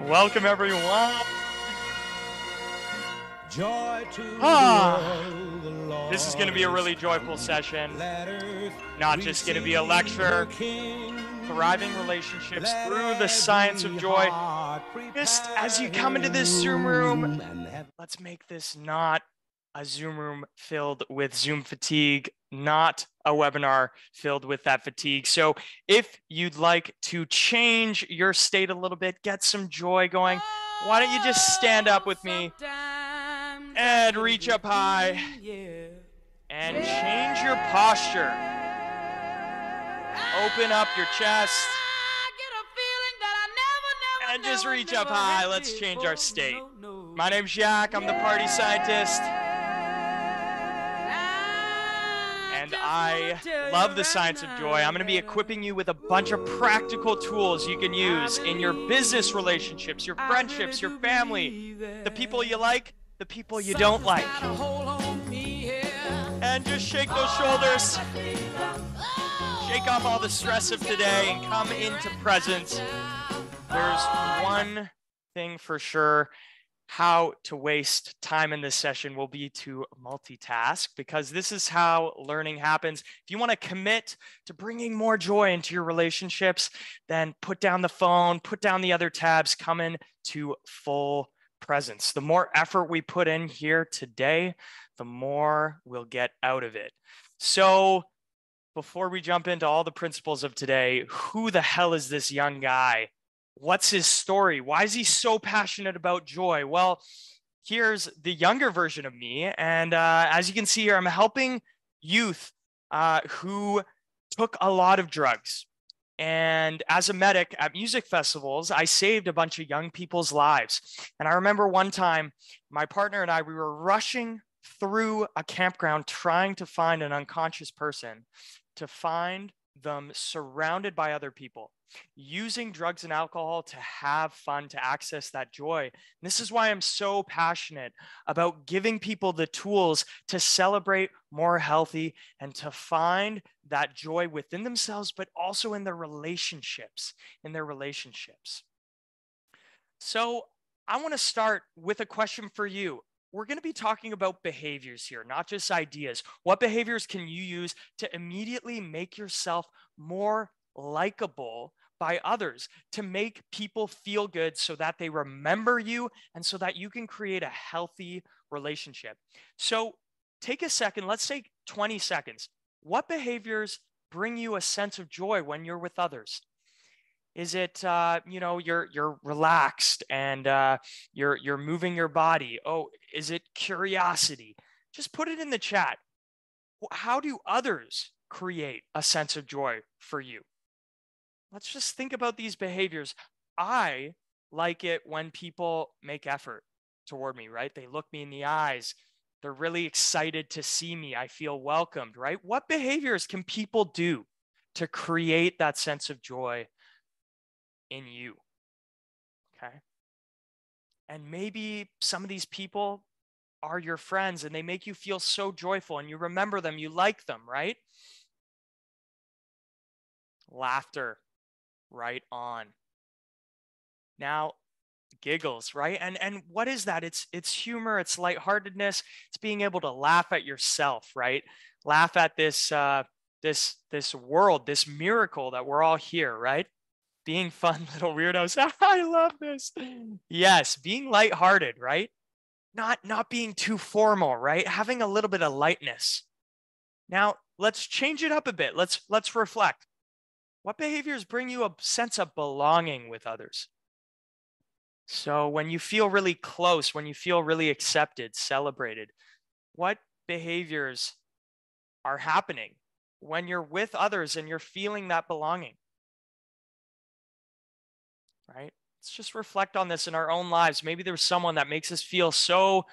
Welcome, everyone. Joy to Ah, This is going to be a really joyful session. Not just going to be a lecture. receive the King. Thriving relationships through the science of joy. Just as you come into this Zoom room, let's make this not a Zoom room filled with Zoom fatigue, not a webinar filled with that fatigue. So, if you'd like to change your state a little bit, get some joy going, why don't you just stand up with me and reach up high and change your posture? Open up your chest and just reach up high. Let's change our state. My name's Jack. I'm the party scientist. And I love the science of joy. I'm going to be equipping you with a bunch of practical tools you can use in your business relationships, your friendships, your family, the people you like, the people you don't like. And just shake those shoulders. Shake off all the stress of today and come into presence. There's one thing for sure how to waste time in this session will be to multitask because this is how learning happens. If you want to commit to bringing more joy into your relationships, then put down the phone, put down the other tabs, come in to full presence. The more effort we put in here today, the more we'll get out of it. So, before we jump into all the principles of today, who the hell is this young guy? What's his story? Why is he so passionate about joy? Well, here's the younger version of me. And uh, as you can see here, I'm helping youth uh, who took a lot of drugs. And as a medic at music festivals, I saved a bunch of young people's lives. And I remember one time, my partner and I, we were rushing through a campground trying to find an unconscious person, to find them surrounded by other people, using drugs and alcohol to have fun, to access that joy. And this is why I'm so passionate about giving people the tools to celebrate more healthy and to find that joy within themselves, but also in their relationships, in their relationships. So I want to start with a question for you we're going to be talking about behaviors here, not just ideas. What behaviors can you use to immediately make yourself more likable by others, to make people feel good so that they remember you and so that you can create a healthy relationship? So take a second, let's take 20 seconds. What behaviors bring you a sense of joy when you're with others? Is it uh, you know you're you're relaxed and uh, you're you're moving your body? Oh, is it curiosity? Just put it in the chat. How do others create a sense of joy for you? Let's just think about these behaviors. I like it when people make effort toward me, right? They look me in the eyes. They're really excited to see me. I feel welcomed, right? What behaviors can people do to create that sense of joy in you. Okay. And maybe some of these people are your friends and they make you feel so joyful and you remember them, you like them, right? Laughter, right on. Now, giggles, right? And and what is that? It's it's humor, it's lightheartedness, it's being able to laugh at yourself, right? Laugh at this uh this this world, this miracle that we're all here, right? being fun little weirdos. I love this. Yes, being lighthearted, right? Not not being too formal, right? Having a little bit of lightness. Now, let's change it up a bit. Let's let's reflect. What behaviors bring you a sense of belonging with others? So, when you feel really close, when you feel really accepted, celebrated, what behaviors are happening when you're with others and you're feeling that belonging? right? Let's just reflect on this in our own lives. Maybe there's someone that makes us feel so,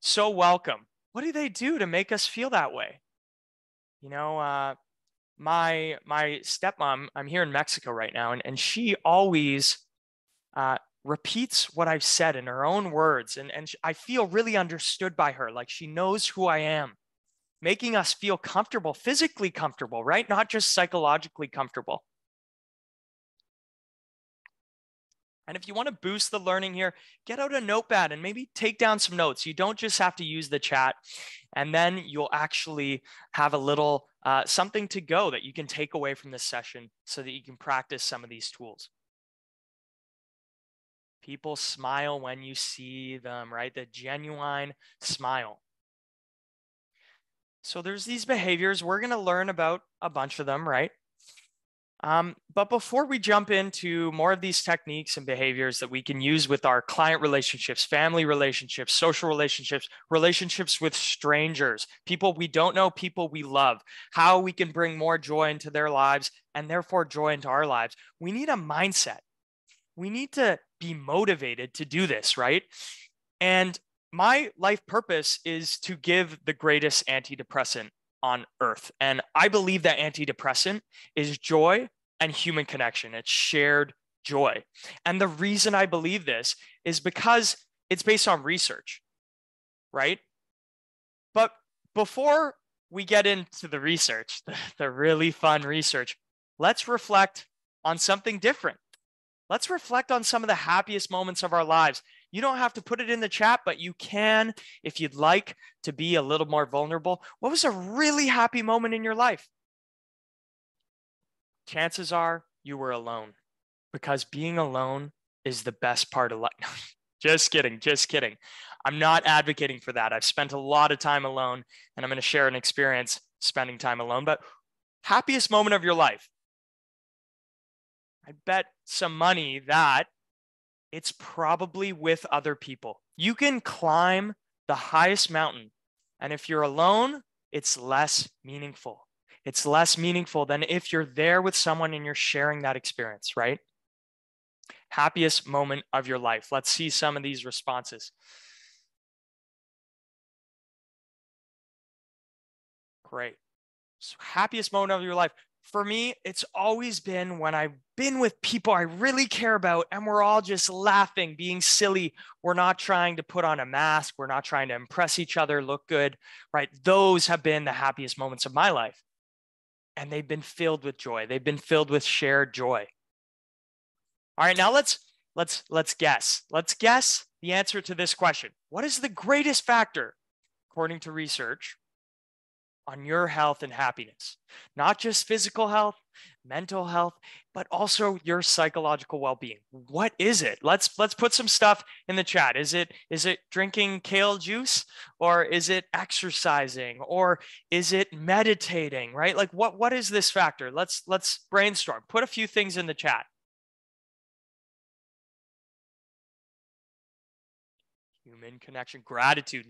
so welcome. What do they do to make us feel that way? You know, uh, my my stepmom, I'm here in Mexico right now, and, and she always uh, repeats what I've said in her own words. And, and I feel really understood by her, like she knows who I am, making us feel comfortable, physically comfortable, right? Not just psychologically comfortable. And if you want to boost the learning here, get out a notepad and maybe take down some notes. You don't just have to use the chat, and then you'll actually have a little uh, something to go that you can take away from this session so that you can practice some of these tools. People smile when you see them, right? The genuine smile. So there's these behaviors. We're going to learn about a bunch of them, right? Um, but before we jump into more of these techniques and behaviors that we can use with our client relationships, family relationships, social relationships, relationships with strangers, people we don't know, people we love, how we can bring more joy into their lives and therefore joy into our lives, we need a mindset. We need to be motivated to do this, right? And my life purpose is to give the greatest antidepressant on earth. And I believe that antidepressant is joy and human connection. It's shared joy. And the reason I believe this is because it's based on research, right? But before we get into the research, the, the really fun research, let's reflect on something different. Let's reflect on some of the happiest moments of our lives you don't have to put it in the chat, but you can if you'd like to be a little more vulnerable. What was a really happy moment in your life? Chances are you were alone because being alone is the best part of life. just kidding, just kidding. I'm not advocating for that. I've spent a lot of time alone and I'm going to share an experience spending time alone, but happiest moment of your life. I bet some money that it's probably with other people. You can climb the highest mountain, and if you're alone, it's less meaningful. It's less meaningful than if you're there with someone and you're sharing that experience, right? Happiest moment of your life. Let's see some of these responses. Great. So happiest moment of your life for me, it's always been when I've been with people I really care about and we're all just laughing, being silly. We're not trying to put on a mask. We're not trying to impress each other, look good, right? Those have been the happiest moments of my life. And they've been filled with joy. They've been filled with shared joy. All right, now let's let's let's guess. Let's guess the answer to this question. What is the greatest factor according to research on your health and happiness, not just physical health, mental health, but also your psychological well-being. What is it? Let's let's put some stuff in the chat. Is it is it drinking kale juice or is it exercising or is it meditating, right? Like what what is this factor? Let's let's brainstorm. Put a few things in the chat. Human connection, gratitude,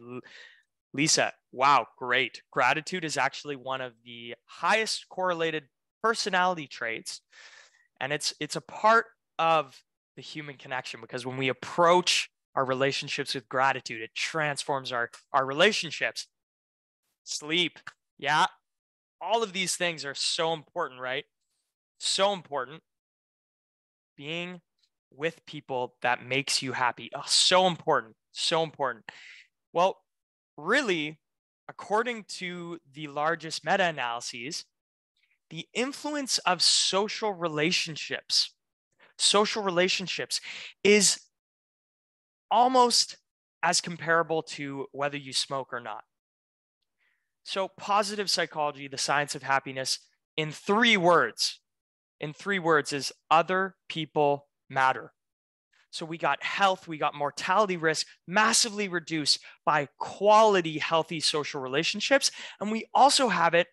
Lisa, wow, great. Gratitude is actually one of the highest correlated personality traits. And it's it's a part of the human connection because when we approach our relationships with gratitude, it transforms our, our relationships. Sleep. Yeah. All of these things are so important, right? So important. Being with people that makes you happy. Oh, so important. So important. Well, really, according to the largest meta analyses, the influence of social relationships, social relationships is almost as comparable to whether you smoke or not. So, positive psychology, the science of happiness, in three words, in three words, is other people matter. So we got health, we got mortality risk massively reduced by quality, healthy social relationships. And we also have it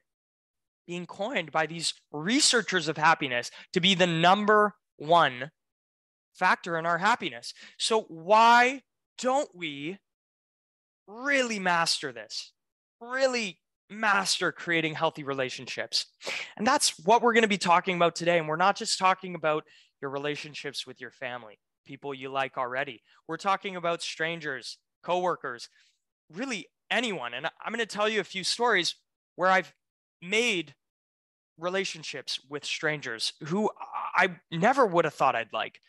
being coined by these researchers of happiness to be the number one factor in our happiness. So why don't we really master this? Really master creating healthy relationships. And that's what we're going to be talking about today. And we're not just talking about your relationships with your family people you like already. We're talking about strangers, coworkers, really anyone. And I'm going to tell you a few stories where I've made relationships with strangers who I never would have thought I'd like.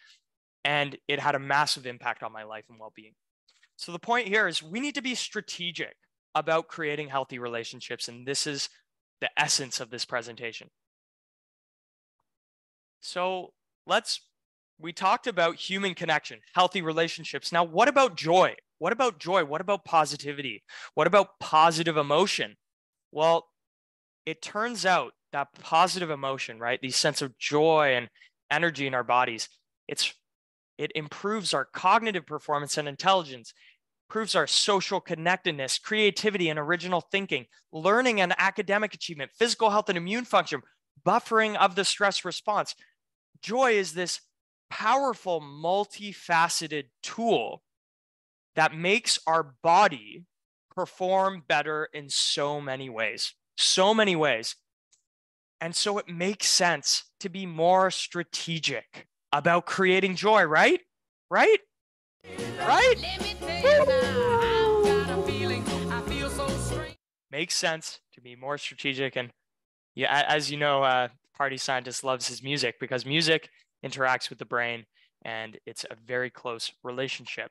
And it had a massive impact on my life and well being. So the point here is we need to be strategic about creating healthy relationships. And this is the essence of this presentation. So let's we talked about human connection, healthy relationships. Now, what about joy? What about joy? What about positivity? What about positive emotion? Well, it turns out that positive emotion, right? The sense of joy and energy in our bodies, it's it improves our cognitive performance and intelligence, improves our social connectedness, creativity and original thinking, learning and academic achievement, physical health and immune function, buffering of the stress response. Joy is this powerful, multifaceted tool that makes our body perform better in so many ways, so many ways. And so it makes sense to be more strategic about creating joy, right? Right? Right? Makes sense to be more strategic. And yeah, as you know, uh, Party Scientist loves his music because music interacts with the brain and it's a very close relationship.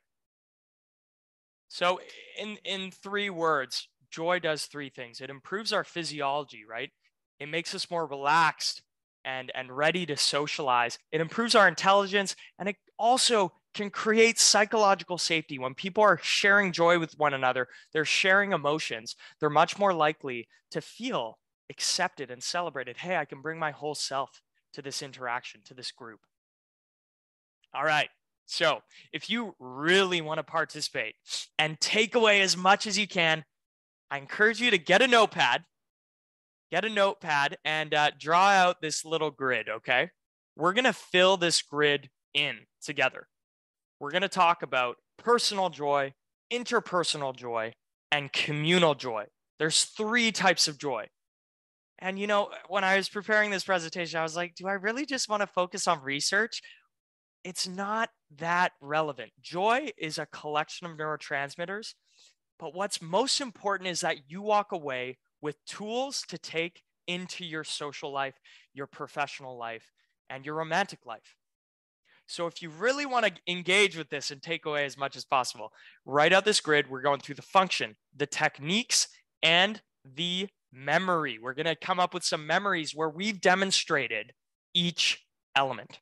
So, in, in three words, joy does three things it improves our physiology, right? It makes us more relaxed and, and ready to socialize. It improves our intelligence and it also can create psychological safety. When people are sharing joy with one another, they're sharing emotions, they're much more likely to feel accepted and celebrated. Hey, I can bring my whole self to this interaction, to this group. All right. So, if you really want to participate and take away as much as you can, I encourage you to get a notepad, get a notepad and uh, draw out this little grid, okay? We're going to fill this grid in together. We're going to talk about personal joy, interpersonal joy, and communal joy. There's three types of joy. And you know, when I was preparing this presentation, I was like, do I really just want to focus on research? It's not that relevant. Joy is a collection of neurotransmitters, but what's most important is that you walk away with tools to take into your social life, your professional life, and your romantic life. So if you really want to engage with this and take away as much as possible, write out this grid. We're going through the function, the techniques, and the memory. We're going to come up with some memories where we've demonstrated each element.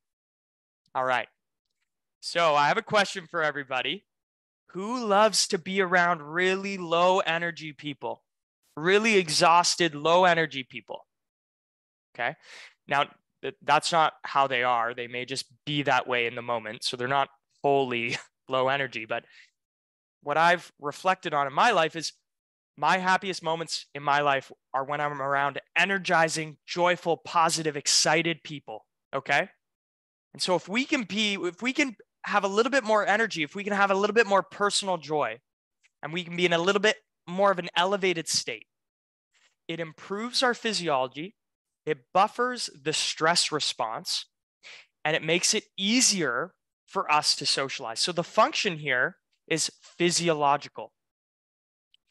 All right. So I have a question for everybody. Who loves to be around really low energy people? Really exhausted, low energy people? Okay. Now, that's not how they are. They may just be that way in the moment. So they're not wholly low energy. But what I've reflected on in my life is my happiest moments in my life are when I'm around energizing, joyful, positive, excited people. Okay. And so if we can be, if we can have a little bit more energy, if we can have a little bit more personal joy, and we can be in a little bit more of an elevated state, it improves our physiology, it buffers the stress response, and it makes it easier for us to socialize. So the function here is physiological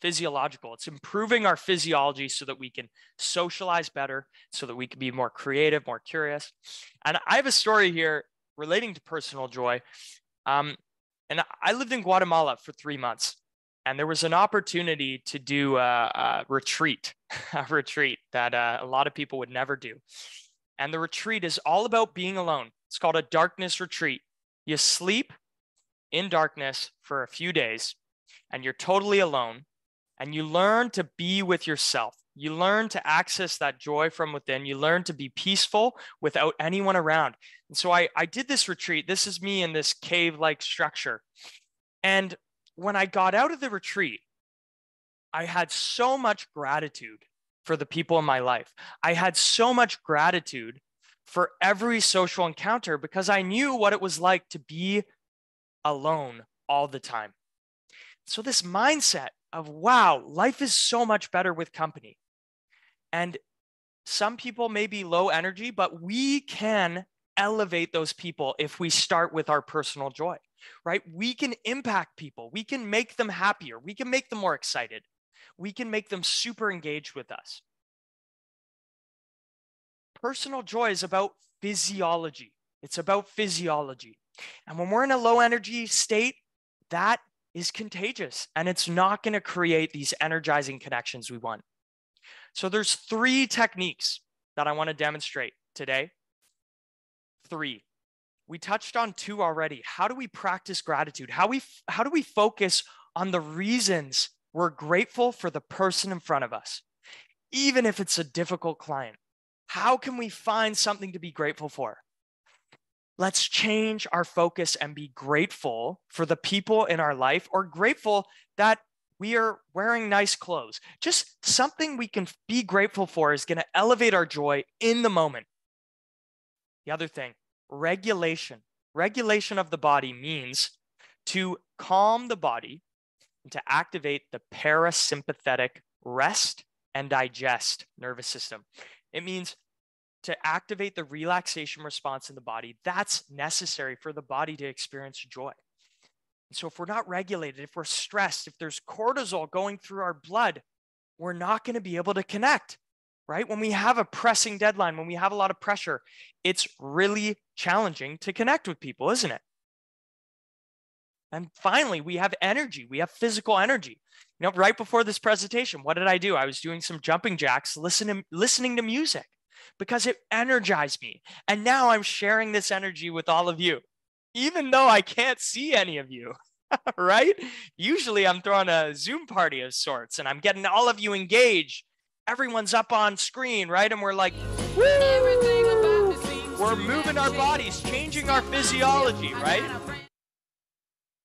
physiological. It's improving our physiology so that we can socialize better, so that we can be more creative, more curious. And I have a story here relating to personal joy. Um, and I lived in Guatemala for three months, and there was an opportunity to do a, a retreat, a retreat that uh, a lot of people would never do. And the retreat is all about being alone. It's called a darkness retreat. You sleep in darkness for a few days, and you're totally alone and you learn to be with yourself. You learn to access that joy from within. You learn to be peaceful without anyone around. And so I, I did this retreat. This is me in this cave like structure. And when I got out of the retreat, I had so much gratitude for the people in my life. I had so much gratitude for every social encounter because I knew what it was like to be alone all the time. So, this mindset of wow, life is so much better with company. And some people may be low energy, but we can elevate those people if we start with our personal joy, right? We can impact people, we can make them happier, we can make them more excited, we can make them super engaged with us. Personal joy is about physiology. It's about physiology. And when we're in a low energy state, that is contagious and it's not going to create these energizing connections we want. So there's three techniques that I want to demonstrate today. Three. we touched on two already. How do we practice gratitude? How we how do we focus on the reasons we're grateful for the person in front of us, even if it's a difficult client? How can we find something to be grateful for? Let's change our focus and be grateful for the people in our life or grateful that we are wearing nice clothes. Just something we can be grateful for is going to elevate our joy in the moment. The other thing, regulation. Regulation of the body means to calm the body and to activate the parasympathetic rest and digest nervous system. It means to activate the relaxation response in the body that's necessary for the body to experience joy. And so, if we're not regulated, if we're stressed, if there's cortisol going through our blood, we're not going to be able to connect, right? When we have a pressing deadline, when we have a lot of pressure, it's really challenging to connect with people, isn't it? And finally, we have energy. We have physical energy. You know, right before this presentation, what did I do? I was doing some jumping jacks, listening, listening to music because it energized me. And now I'm sharing this energy with all of you, even though I can't see any of you, right? Usually I'm throwing a Zoom party of sorts and I'm getting all of you engaged. Everyone's up on screen, right? And we're like, we're moving our bodies, changing our physiology, right?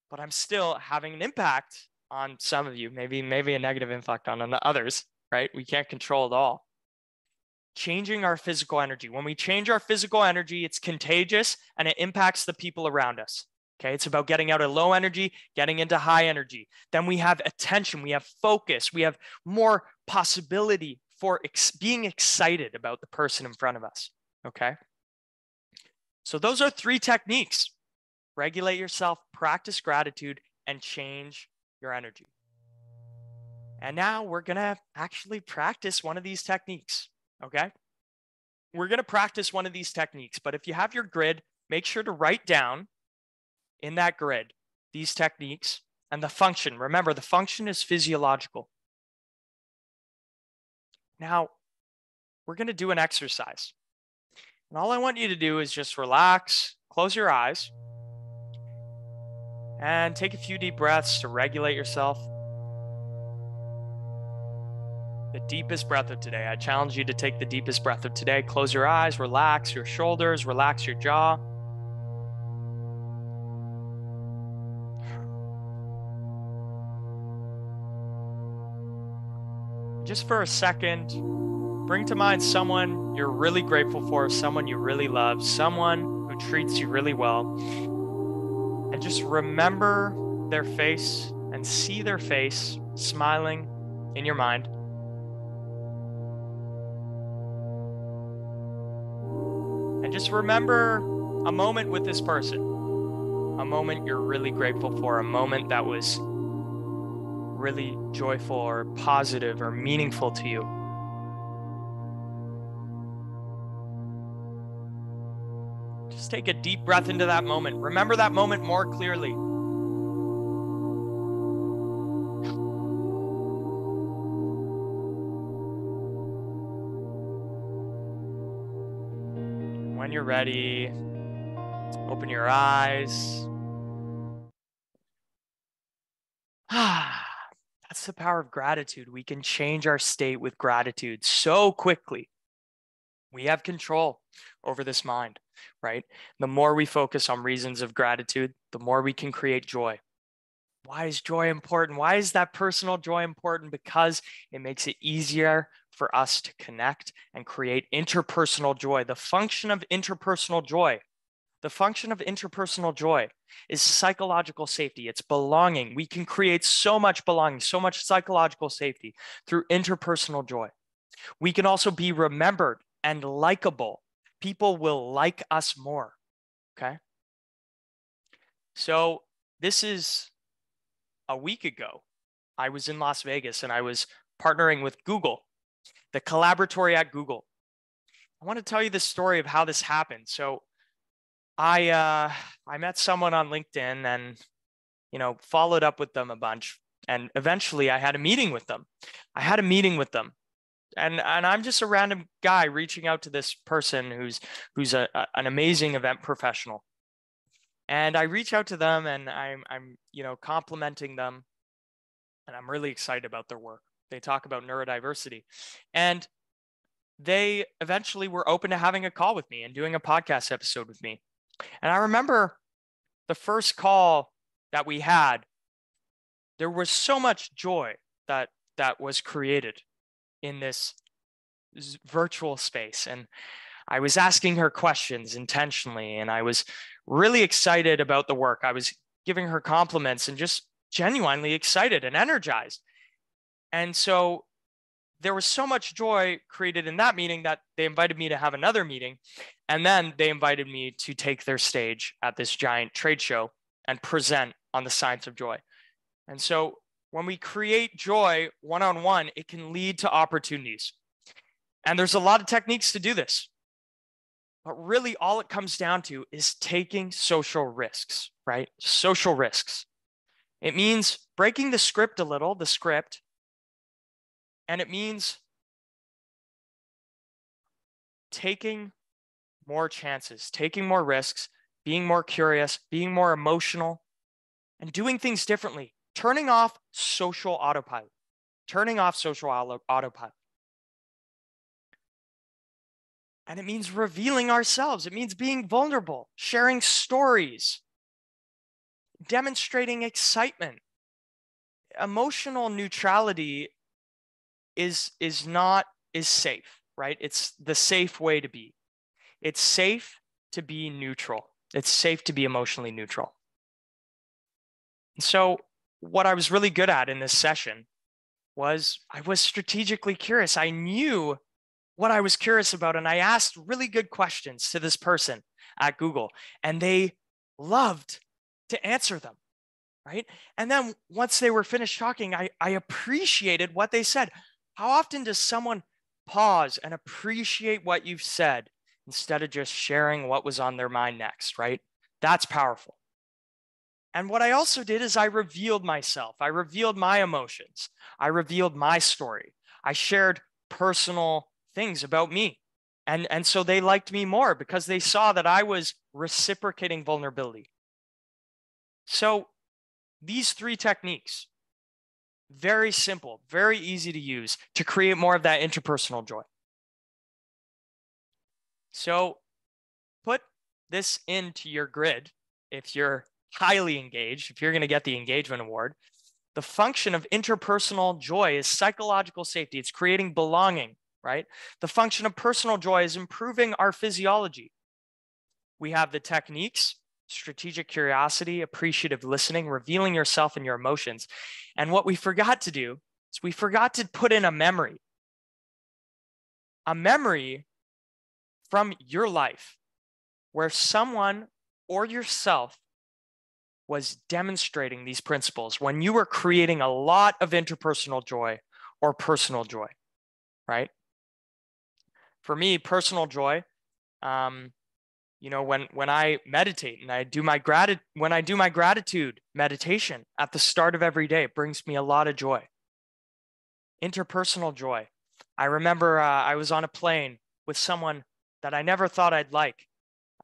But I'm still having an impact on some of you, maybe maybe a negative impact on, on the others, right? We can't control it all changing our physical energy. When we change our physical energy, it's contagious and it impacts the people around us. Okay, it's about getting out of low energy, getting into high energy. Then we have attention, we have focus, we have more possibility for ex- being excited about the person in front of us. Okay, so those are three techniques regulate yourself, practice gratitude, and change your energy. And now we're going to actually practice one of these techniques. Okay. We're going to practice one of these techniques, but if you have your grid, make sure to write down in that grid these techniques and the function. Remember, the function is physiological. Now, we're going to do an exercise. And all I want you to do is just relax, close your eyes, and take a few deep breaths to regulate yourself the deepest breath of today. I challenge you to take the deepest breath of today. Close your eyes, relax your shoulders, relax your jaw. Just for a second, bring to mind someone you're really grateful for, someone you really love, someone who treats you really well. And just remember their face and see their face smiling in your mind. And just remember a moment with this person, a moment you're really grateful for, a moment that was really joyful or positive or meaningful to you. Just take a deep breath into that moment. Remember that moment more clearly. When you're ready, open your eyes. That's the power of gratitude. We can change our state with gratitude so quickly. We have control over this mind, right? The more we focus on reasons of gratitude, the more we can create joy. Why is joy important? Why is that personal joy important? Because it makes it easier for us to connect and create interpersonal joy. The function of interpersonal joy, the function of interpersonal joy is psychological safety. It's belonging. We can create so much belonging, so much psychological safety through interpersonal joy. We can also be remembered and likable. People will like us more. Okay. So, this is a week ago. I was in Las Vegas and I was partnering with Google the collaboratory at Google. I want to tell you the story of how this happened. So I uh, I met someone on LinkedIn and you know followed up with them a bunch, and eventually I had a meeting with them. I had a meeting with them, and and I'm just a random guy reaching out to this person who's who's a, a, an amazing event professional, And I reach out to them and I'm, I'm, you know, complimenting them. And I'm really excited about their work. They talk about neurodiversity. And they eventually were open to having a call with me and doing a podcast episode with me. And I remember the first call that we had, there was so much joy that that was created in this virtual space. And I was asking her questions intentionally, and I was really excited about the work. I was giving her compliments and just genuinely excited and energized. And so there was so much joy created in that meeting that they invited me to have another meeting. And then they invited me to take their stage at this giant trade show and present on the science of joy. And so when we create joy one on one, it can lead to opportunities. And there's a lot of techniques to do this. But really, all it comes down to is taking social risks, right? Social risks. It means breaking the script a little, the script, and it means taking more chances, taking more risks, being more curious, being more emotional, and doing things differently, turning off social autopilot, turning off social autopilot. And it means revealing ourselves. It means being vulnerable, sharing stories, demonstrating excitement. Emotional neutrality is is not is safe, right? It's the safe way to be. It's safe to be neutral. It's safe to be emotionally neutral. so what I was really good at in this session was I was strategically curious. I knew what I was curious about. And I asked really good questions to this person at Google, and they loved to answer them. Right. And then once they were finished talking, I, I appreciated what they said. How often does someone pause and appreciate what you've said instead of just sharing what was on their mind next? Right. That's powerful. And what I also did is I revealed myself. I revealed my emotions. I revealed my story. I shared personal things about me. And, and so they liked me more because they saw that I was reciprocating vulnerability. So these three techniques, very simple, very easy to use to create more of that interpersonal joy. So put this into your grid if you're highly engaged, if you're going to get the engagement award. The function of interpersonal joy is psychological safety. It's creating belonging, right? The function of personal joy is improving our physiology. We have the techniques, strategic curiosity, appreciative listening, revealing yourself and your emotions. And what we forgot to do is we forgot to put in a memory. A memory from your life where someone or yourself was demonstrating these principles when you were creating a lot of interpersonal joy or personal joy, right? for me, personal joy, um, you know, when when I meditate and I do my gratitude when I do my gratitude meditation at the start of every day, it brings me a lot of joy. Interpersonal joy. I remember uh, I was on a plane with someone that I never thought I'd like,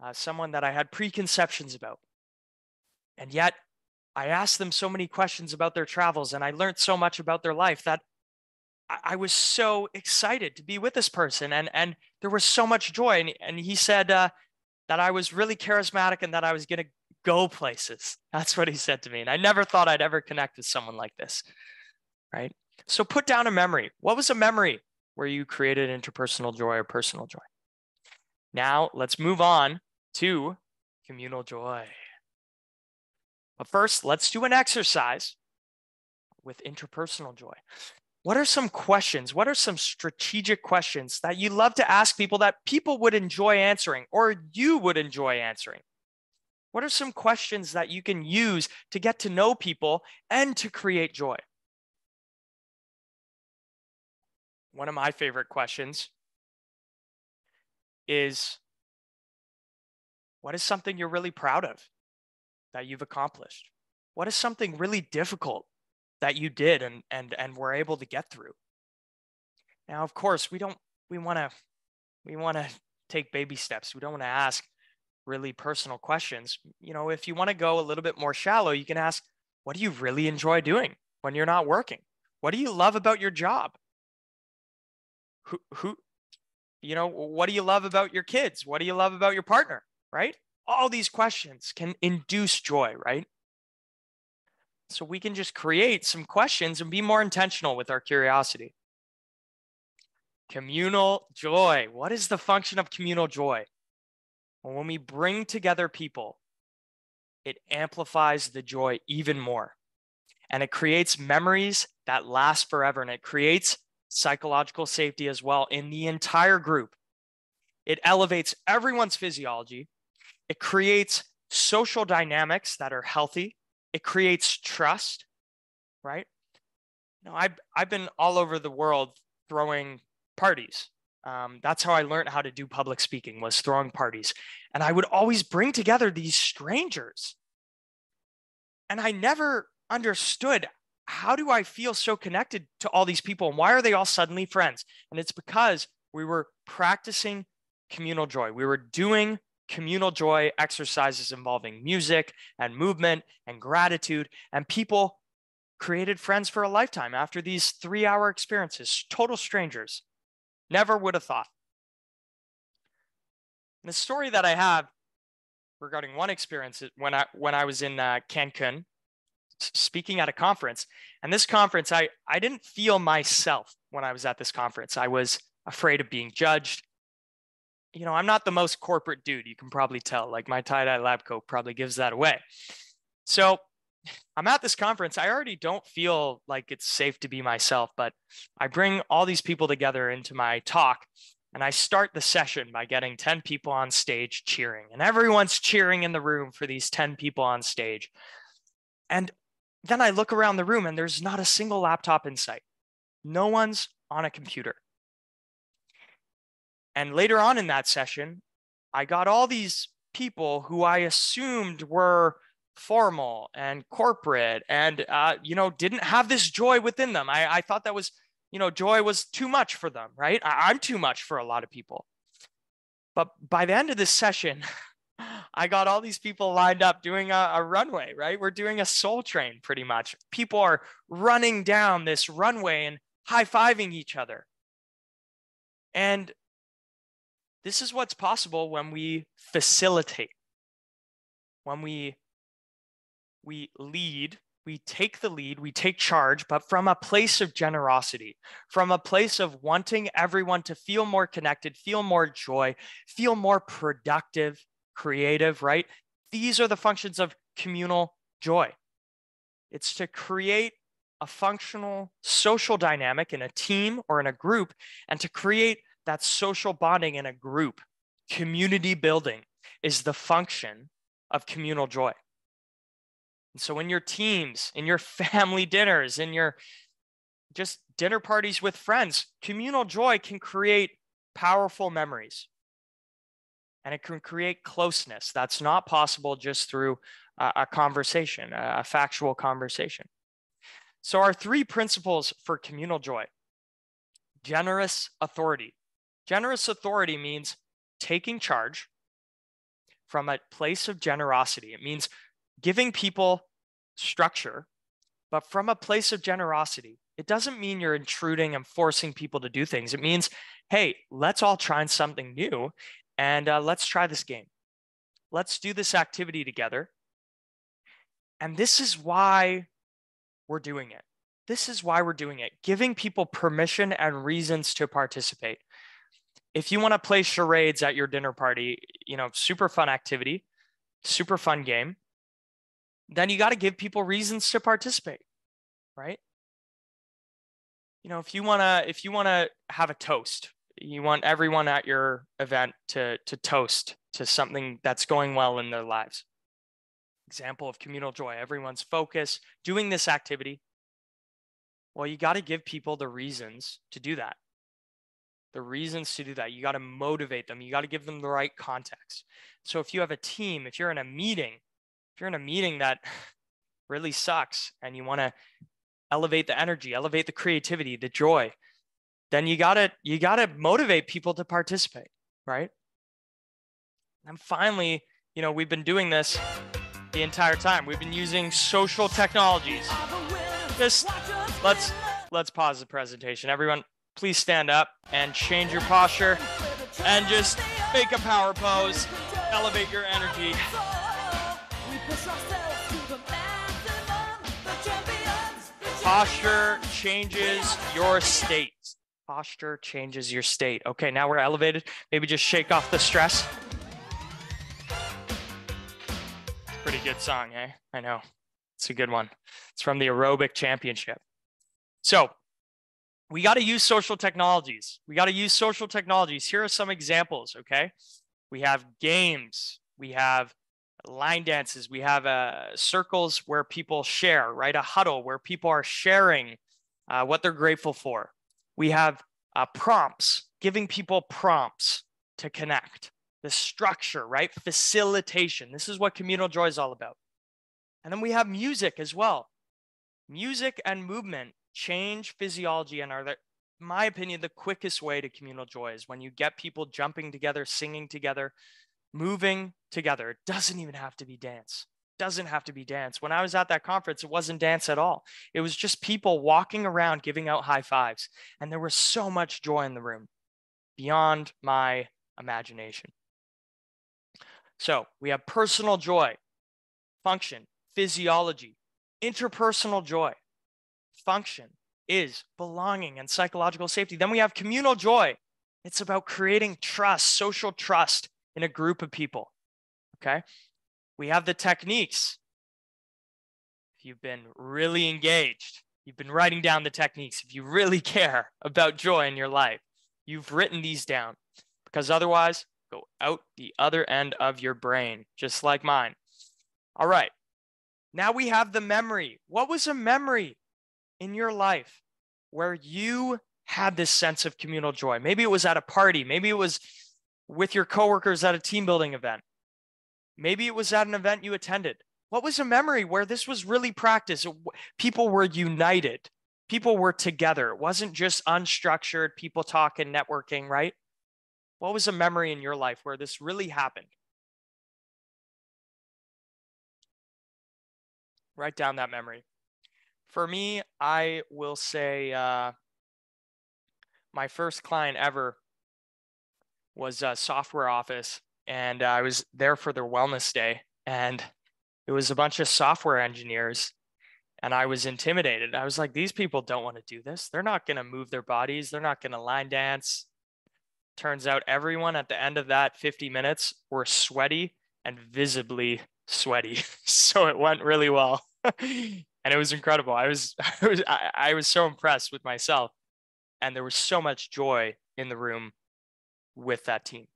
uh, someone that I had preconceptions about, and yet I asked them so many questions about their travels, and I learned so much about their life that I was so excited to be with this person, and and there was so much joy. And, and he said uh, that I was really charismatic and that I was going to go places. That's what he said to me, and I never thought I'd ever connect with someone like this. Right. So put down a memory. What was a memory where you created interpersonal joy or personal joy? Now let's move on to communal joy. But first, let's do an exercise with interpersonal joy what are some questions? What are some strategic questions that you love to ask people that people would enjoy answering or you would enjoy answering? What are some questions that you can use to get to know people and to create joy? One of my favorite questions is What is something you're really proud of that you've accomplished? What is something really difficult that you did and and and were able to get through. Now, of course, we don't we want to we want to take baby steps. We don't want to ask really personal questions. You know, if you want to go a little bit more shallow, you can ask, what do you really enjoy doing when you're not working? What do you love about your job? Who, who, you know, what do you love about your kids? What do you love about your partner? Right? All these questions can induce joy, right? So we can just create some questions and be more intentional with our curiosity. Communal joy. What is the function of communal joy? Well, when we bring together people, it amplifies the joy even more. And it creates memories that last forever. And it creates psychological safety as well in the entire group. It elevates everyone's physiology. It creates social dynamics that are healthy. It creates trust, right? You know, I've, I've been all over the world throwing parties. Um, that's how I learned how to do public speaking was throwing parties. And I would always bring together these strangers. And I never understood how do I feel so connected to all these people and why are they all suddenly friends? And it's because we were practicing communal joy. We were doing communal joy exercises involving music and movement and gratitude. And people created friends for a lifetime after these three hour experiences, total strangers. Never would have thought. the story that I have regarding one experience when I when I was in uh, Cancun, speaking at a conference, and this conference I I didn't feel myself when I was at this conference. I was afraid of being judged. You know, I'm not the most corporate dude. You can probably tell. Like my tie dye lab coat probably gives that away. So I'm at this conference. I already don't feel like it's safe to be myself, but I bring all these people together into my talk and I start the session by getting 10 people on stage cheering. And everyone's cheering in the room for these 10 people on stage. And then I look around the room and there's not a single laptop in sight. No one's on a computer. And later on in that session, I got all these people who I assumed were formal and corporate and uh, you know didn't have this joy within them. I, I thought that was you know joy was too much for them right? I, i'm too much for a lot of people. But by the end of this session i got all these people lined up doing a, a runway right? We're doing a soul train pretty much. People are running down this runway and high-fiving each other. And this is what's possible when we facilitate when we we lead, we take the lead, we take charge, but from a place of generosity, from a place of wanting everyone to feel more connected, feel more joy, feel more productive, creative, right? These are the functions of communal joy. It's to create a functional social dynamic in a team or in a group and to create that social bonding in a group. Community building is the function of communal joy. And so in your teams, in your family dinners, in your just dinner parties with friends, communal joy can create powerful memories. And it can create closeness. That's not possible just through a, conversation, a factual conversation. So, our three principles for communal joy generous authority. Generous authority means taking charge from a place of generosity. It means giving people structure, but from a place of generosity. It doesn't mean you're intruding and forcing people to do things. It means, hey, let's all try something new and uh, let's try this game. Let's do this activity together. And this is why we're doing it. This is why we're doing it, giving people permission and reasons to participate. If you want to play charades at your dinner party, you know, super fun activity, super fun game then you got to give people reasons to participate, right? You know, if you want to if you want to have a toast, you want everyone at your event to to toast to something that's going well in their lives. Example of communal joy, everyone's focus doing this activity. Well, you got to give people the reasons to do that. The reasons to do that. You got to motivate them. You got to give them the right context. So if you have a team, if you're in a meeting if you're in a meeting that really sucks and you want to elevate the energy, elevate the creativity, the joy, then you got to you got to motivate people to participate, right? And finally, you know, we've been doing this the entire time. We've been using social technologies. Just let's let's pause the presentation. Everyone, please stand up and change your posture and just make a power pose. Elevate your energy. Posture changes your state. Posture changes your state. Okay, now we're elevated. Maybe just shake off the stress. Pretty good song, eh? I know. It's a good one. It's from the Aerobic Championship. So, we got to use social technologies. We got to use social technologies. Here are some examples, okay? We have games, we have line dances, we have uh, circles where people share, right? A huddle where people are sharing uh, what they're grateful for. We have uh, prompts, giving people prompts to connect. The structure, right? Facilitation. This is what communal joy is all about. And then we have music as well. Music and movement change physiology and are, the, in my opinion, the quickest way to communal joy is when you get people jumping together, singing together, moving together. It doesn't even have to be dance. Doesn't have to be dance. When I was at that conference, it wasn't dance at all. It was just people walking around giving out high fives. And there was so much joy in the room beyond my imagination. So we have personal joy, function, physiology, interpersonal joy, function is belonging and psychological safety. Then we have communal joy. It's about creating trust, social trust in a group of people. Okay. We have the techniques. If you've been really engaged, you've been writing down the techniques. If you really care about joy in your life, you've written these down because otherwise, go out the other end of your brain, just like mine. All right. Now we have the memory. What was a memory in your life where you had this sense of communal joy? Maybe it was at a party, maybe it was with your coworkers at a team building event, maybe it was at an event you attended. What was a memory where this was really practiced? People were united, people were together. It wasn't just unstructured people talking, networking, right? What was a memory in your life where this really happened? Write down that memory. For me, I will say uh, my first client ever was a software office, and I was there for their wellness day, and it was a bunch of software engineers, and I was intimidated. I was like, these people don't want to do this. They're not going to move their bodies. They're not going to line dance. Turns out everyone at the end of that 50 minutes were sweaty and visibly sweaty. so it went really well. and it was incredible. I was I was I, was so impressed with myself, and there was so much joy in the room with that team.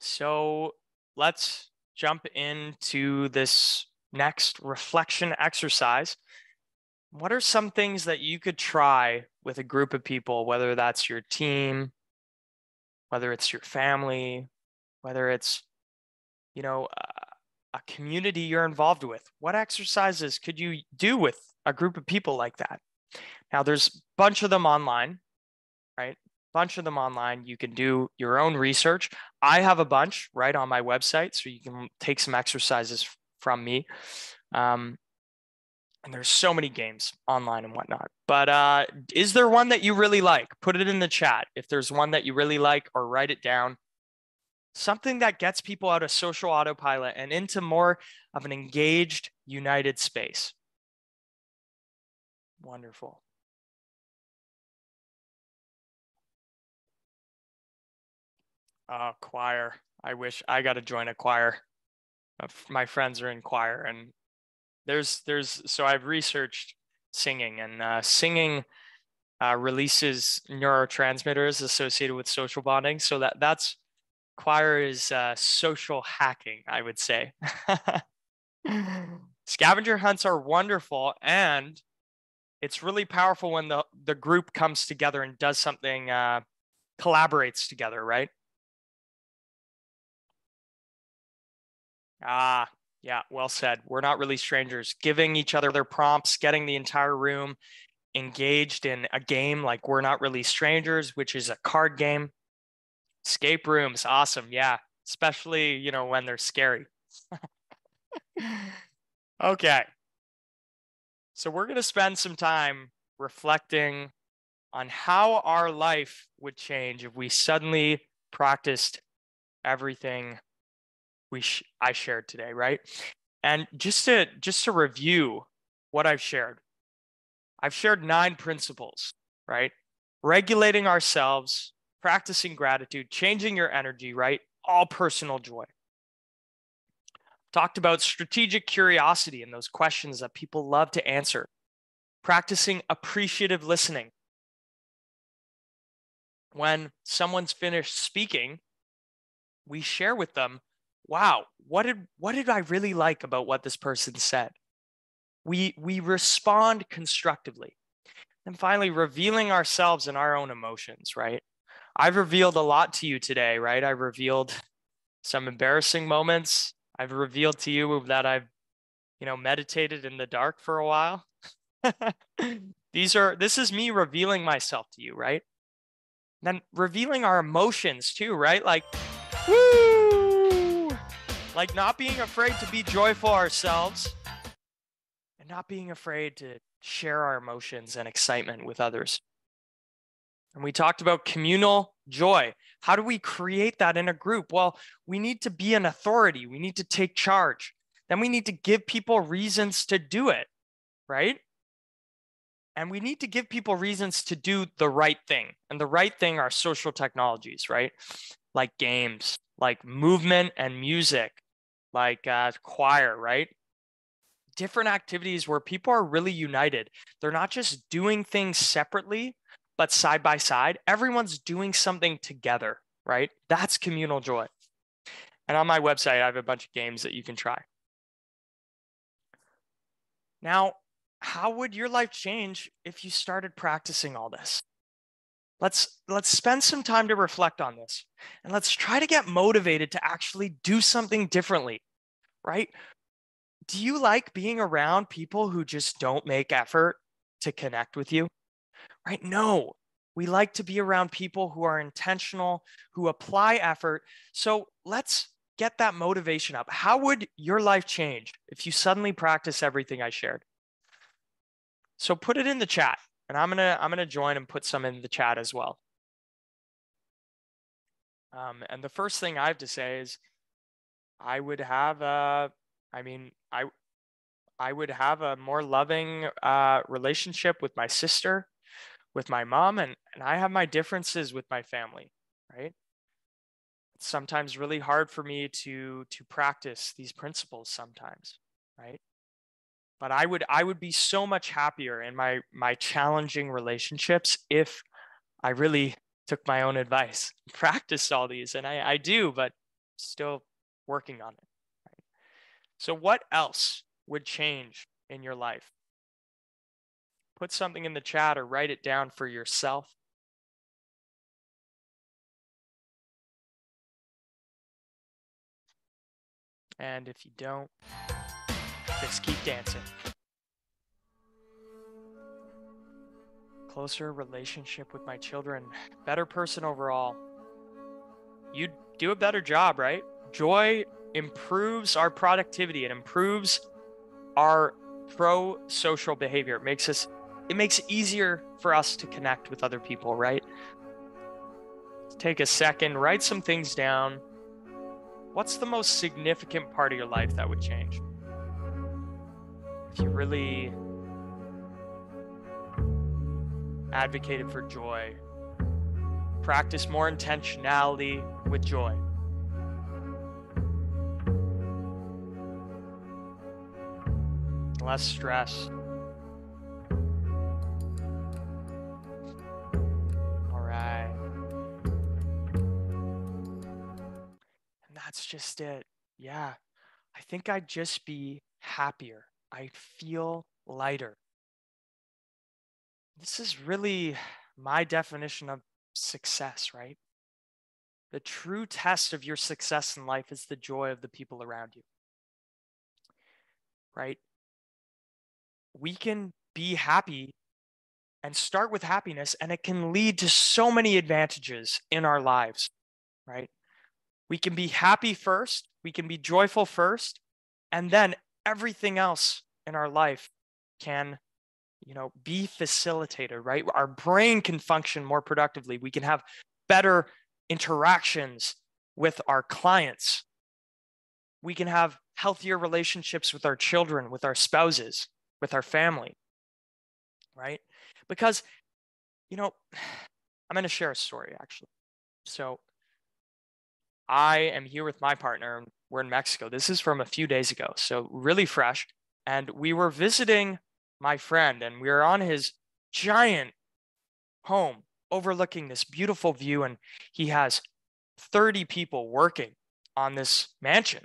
So let's jump into this next reflection exercise. What are some things that you could try with a group of people, whether that's your team, whether it's your family, whether it's, you know, a community you're involved with. What exercises could you do with a group of people like that? Now, there's a bunch of them online, right? Bunch of them online. You can do your own research. I have a bunch right on my website, so you can take some exercises from me. Um, and there's so many games online and whatnot. But uh, is there one that you really like? Put it in the chat if there's one that you really like, or write it down something that gets people out of social autopilot and into more of an engaged, united space. Wonderful. Uh, choir. I wish I got to join a choir. My friends are in choir, and there's there's so I've researched singing, and uh, singing uh, releases neurotransmitters associated with social bonding. So that that's choir is uh, social hacking, I would say. Scavenger hunts are wonderful, and it's really powerful when the, the group comes together and does something, uh, collaborates together, right? Ah, yeah, well said. We're not really strangers. Giving each other their prompts, getting the entire room engaged in a game like We're Not Really Strangers, which is a card game. Escape rooms, awesome. Yeah, especially, you know, when they're scary. okay. So we're going to spend some time reflecting on how our life would change if we suddenly practiced everything we sh- I shared today, right? And just to just to review what I've shared. I've shared nine principles, right? Regulating ourselves, practicing gratitude, changing your energy, right? All personal joy. Talked about strategic curiosity and those questions that people love to answer. Practicing appreciative listening. When someone's finished speaking, we share with them, wow, what did what did I really like about what this person said? We we respond constructively. And finally, revealing ourselves and our own emotions, right? I've revealed a lot to you today, right? I've revealed some embarrassing moments. I've revealed to you that I've, you know, meditated in the dark for a while. These are, this is me revealing myself to you, right? And then revealing our emotions too, right? Like, woo! Like not being afraid to be joyful ourselves and not being afraid to share our emotions and excitement with others. And we talked about communal joy. How do we create that in a group? Well, we need to be an authority, we need to take charge. Then we need to give people reasons to do it, right? And we need to give people reasons to do the right thing. And the right thing are social technologies, right? Like games, like movement and music, like uh, choir, right? Different activities where people are really united. They're not just doing things separately, but side by side, everyone's doing something together, right? That's communal joy. And on my website, I have a bunch of games that you can try. Now, how would your life change if you started practicing all this? Let's let's spend some time to reflect on this. And let's try to get motivated to actually do something differently. Right? Do you like being around people who just don't make effort to connect with you? Right? No, we like to be around people who are intentional, who apply effort. So let's get that motivation up. How would your life change if you suddenly practice everything I shared? So put it in the chat and I'm gonna I'm gonna join and put some in the chat as well. Um, and the first thing I have to say is I would have a, I mean, I I would have a more loving uh, relationship with my sister with my mom and, and I have my differences with my family, right? It's sometimes really hard for me to to practice these principles sometimes, right? But I would I would be so much happier in my my challenging relationships if I really took my own advice, practiced all these, and I, I do, but still working on it. Right? So what else would change in your life put something in the chat or write it down for yourself. And if you don't, just keep dancing. Closer relationship with my children, better person overall. You do a better job, right? Joy improves our productivity, it improves our pro social behavior. It makes us it makes it easier for us to connect with other people, right? Take a second, write some things down. What's the most significant part of your life that would change? If you really advocated for joy, practice more intentionality with joy. Less stress, just it. Yeah. I think I'd just be happier. I'd feel lighter. This is really my definition of success, right? The true test of your success in life is the joy of the people around you. Right? We can be happy and start with happiness, and it can lead to so many advantages in our lives, right? We can be happy first, we can be joyful first, and then everything else in our life can you know be facilitated right? Our brain can function more productively. We can have better interactions with our clients. We can have healthier relationships with our children with our spouses with our family right? Because you know i'm going to share a story actually. So i am here with my partner we're in mexico this is from a few days ago so really fresh and we were visiting my friend, and we were on his giant home overlooking this beautiful view. And he has 30 people working on this mansion.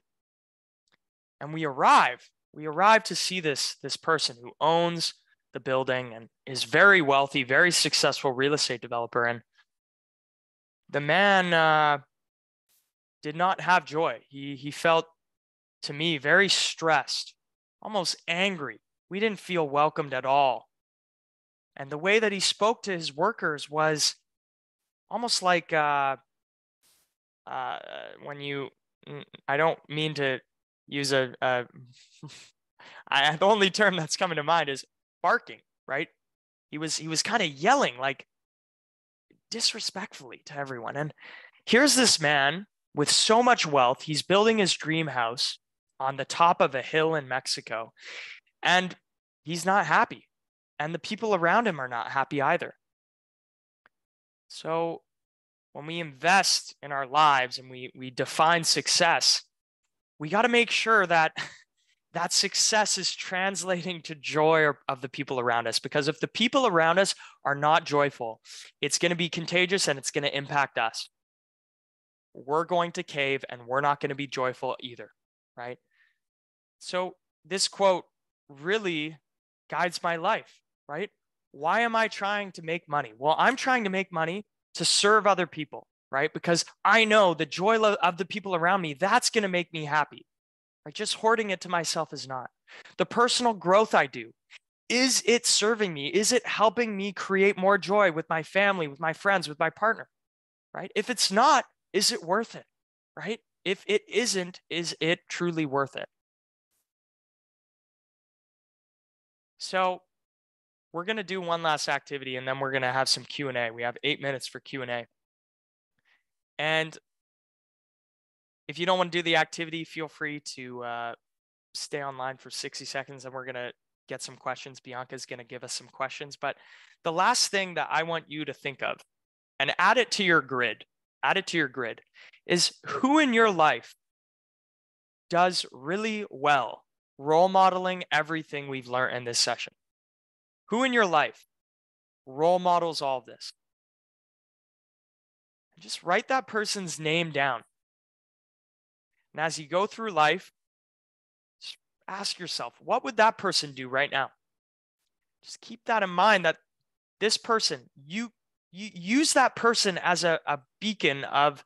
And we arrive, we arrive to see this, this person who owns the building and is very wealthy, very successful real estate developer. And the man uh, did not have joy. He, he felt, to me, very stressed, almost angry we didn't feel welcomed at all. And the way that he spoke to his workers was almost like uh, uh, when you, I don't mean to use a, a I, the only term that's coming to mind is barking, right? He was, he was kind of yelling like disrespectfully to everyone. And here's this man with so much wealth. He's building his dream house on the top of a hill in Mexico. And he's not happy. And the people around him are not happy either. So when we invest in our lives and we, we define success, we got to make sure that that success is translating to joy of the people around us. Because if the people around us are not joyful, it's going to be contagious and it's going to impact us. We're going to cave and we're not going to be joyful either, right? So, this quote really guides my life, right? Why am I trying to make money? Well, I'm trying to make money to serve other people, right? Because I know the joy of the people around me, that's going to make me happy. Right? Just hoarding it to myself is not. The personal growth I do, is it serving me? Is it helping me create more joy with my family, with my friends, with my partner? Right? If it's not, is it worth it? Right? If it isn't, is it truly worth it? So we're going to do one last activity and then we're going to have some Q&A. We have 8 minutes for Q&A. And if you don't want to do the activity, feel free to uh, stay online for 60 seconds and we're going to get some questions. Bianca's going to give us some questions. But the last thing that I want you to think of and add it to your grid, add it to your grid, is who in your life does really well role modeling everything we've learned in this session. Who in your life role models all of this? Just write that person's name down. And as you go through life, ask yourself, what would that person do right now? Just keep that in mind that this person, you use that person as a, a beacon of,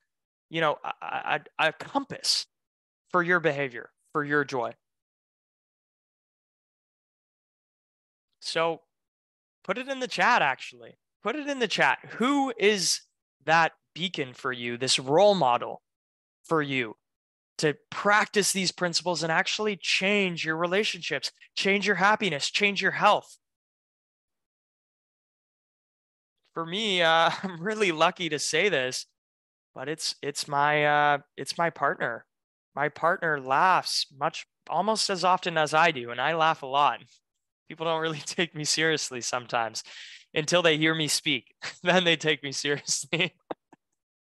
you know, a, a, a compass for your behavior, for your joy. So put it in the chat, actually. Put it in the chat. Who is that beacon for you, this role model for you to practice these principles and actually change your relationships, change your happiness, change your health? For me, uh, I'm really lucky to say this, but it's it's my uh, it's my partner. My partner laughs much almost as often as I do, and I laugh a lot people don't really take me seriously sometimes until they hear me speak. then they take me seriously.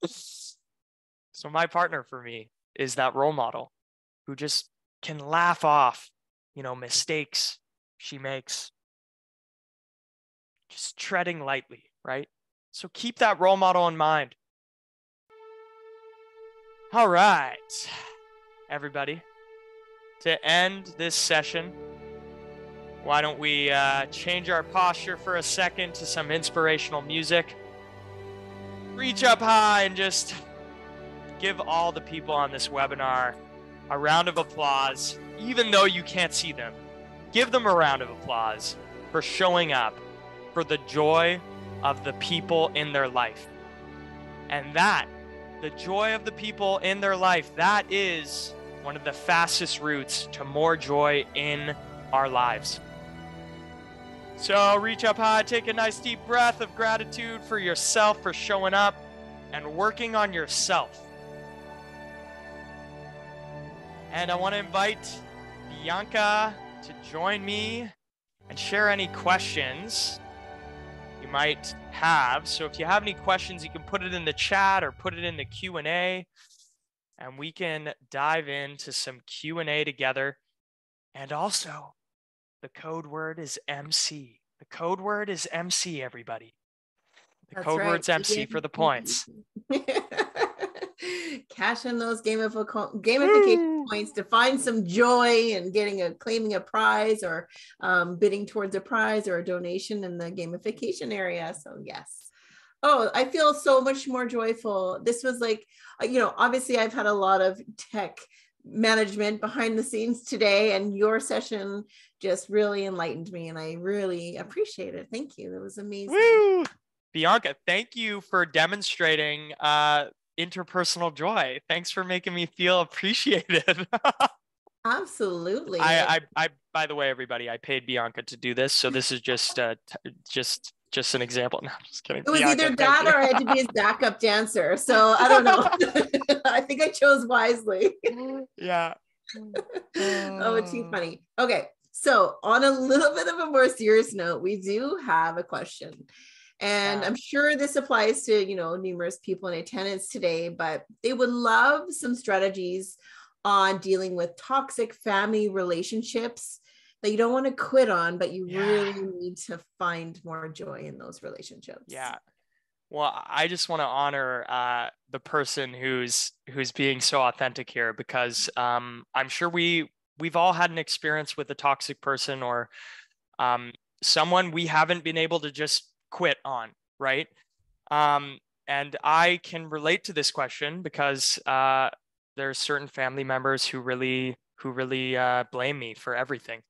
so my partner for me is that role model who just can laugh off, you know, mistakes she makes. Just treading lightly, right? So keep that role model in mind. All right, everybody. To end this session, why don't we uh, change our posture for a second to some inspirational music? Reach up high and just give all the people on this webinar a round of applause, even though you can't see them. Give them a round of applause for showing up for the joy of the people in their life. And that the joy of the people in their life, that is one of the fastest routes to more joy in our lives. So reach up high, take a nice deep breath of gratitude for yourself for showing up and working on yourself. And I want to invite Bianca to join me and share any questions you might have. So if you have any questions, you can put it in the chat or put it in the Q&A and we can dive into some Q&A together. And also, the code word is MC. The code word is MC everybody. The That's code right. word's MC for the points. Cash in those gamific- gamification Woo! points to find some joy and getting a claiming a prize or um, bidding towards a prize or a donation in the gamification area. So yes. Oh, I feel so much more joyful. This was like, uh, you know, obviously I've had a lot of tech management behind the scenes today, and your session just really enlightened me, and I really appreciate it. Thank you. That was amazing. Woo! Bianca, thank you for demonstrating uh, interpersonal joy. Thanks for making me feel appreciated. Absolutely. I, I, I, by the way, everybody, I paid Bianca to do this, so this is just, uh, t- just, just an example. No, I'm just kidding. it was Bianca, either that or I had to be his backup dancer. So I don't know. I think I chose wisely. yeah. oh, it's too funny. Okay. So, on a little bit of a more serious note, we do have a question. And Yeah. I'm sure this applies to, you know, numerous people in attendance today, but they would love some strategies on dealing with toxic family relationships that you don't want to quit on, but you Yeah. really need to find more joy in those relationships. Yeah. Well, I just want to honor uh, the person who's who's being so authentic here because um, I'm sure we we've all had an experience with a toxic person or um, someone we haven't been able to just quit on, right? Um, and I can relate to this question because uh, there's certain family members who really who really uh, blame me for everything.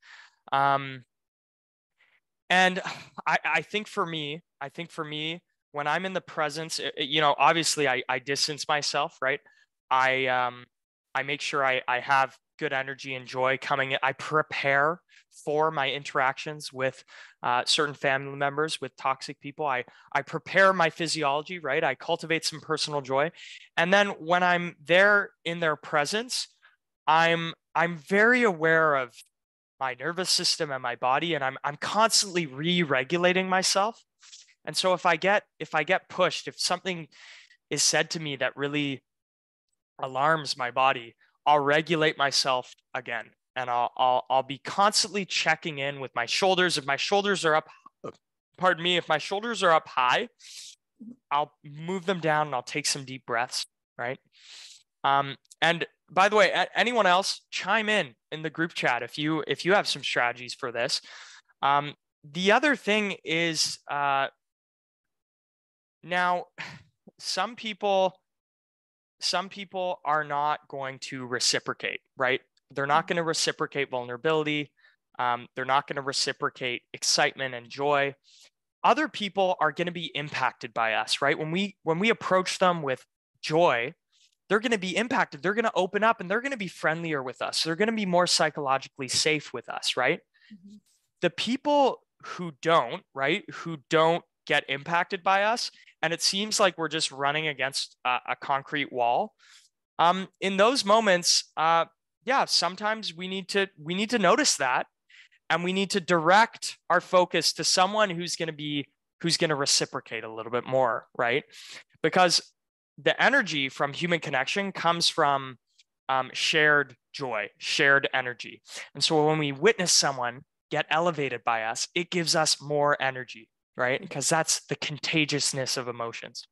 Um, and I, I think for me, I think for me, when I'm in the presence, uh, you know, obviously I, I distance myself, right? I um I make sure I, I have good energy and joy coming. I prepare for my interactions with uh, certain family members, with toxic people. I I prepare my physiology, right? I cultivate some personal joy, and then when I'm there in their presence, I'm I'm very aware of my nervous system and my body, and I'm I'm constantly re-regulating myself. And so if I get if I get pushed, if something is said to me that really alarms my body, I'll regulate myself again. And I'll I'll I'll be constantly checking in with my shoulders. If my shoulders are up, pardon me, if my shoulders are up high, I'll move them down and I'll take some deep breaths, right? Um, and by the way, anyone else chime in in the group chat if you if you have some strategies for this. Um, the other thing is uh, now some people some people are not going to reciprocate, right? They're not going to reciprocate vulnerability. Um, they're not going to reciprocate excitement and joy. Other people are going to be impacted by us, right? When we when we approach them with joy, they're going to be impacted. They're going to open up and they're going to be friendlier with us. They're going to be more psychologically safe with us, right? Mhm. The people who don't, right, who don't get impacted by us, and it seems like we're just running against a, a concrete wall. Um, in those moments, uh, yeah, sometimes we need to we need to notice that, and we need to direct our focus to someone who's going to be who's going to reciprocate a little bit more, right? Because the energy from human connection comes from um, shared joy, shared energy. And so when we witness someone get elevated by us, it gives us more energy, right? Because that's the contagiousness of emotions.